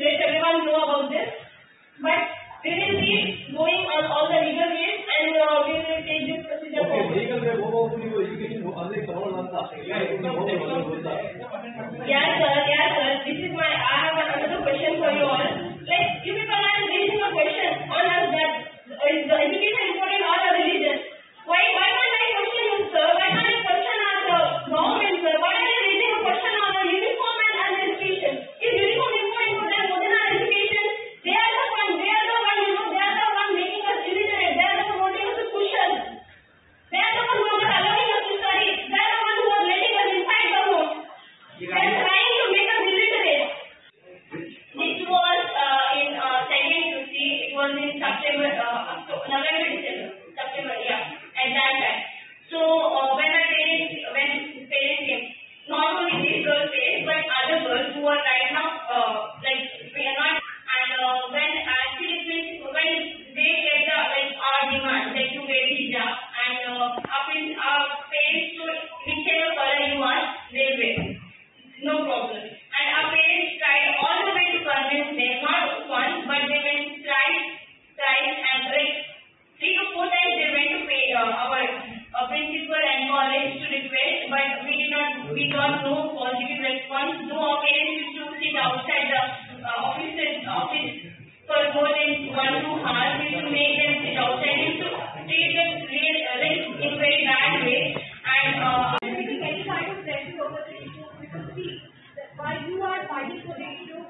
let everyone know about this. But we will be going on all the legal ways and uh, we will take this procedure okay, forward. Legal way, what about you? Education, only someone wants to. Yeah, We got no positive response. No, our parents used to sit outside the uh, office, office for more than one, two hours. We used to make them sit outside. We used to treat them real, uh, like, in very bad way. And uh, any kind of pressure over the issue, we could see that why you are fighting for the uh, issue.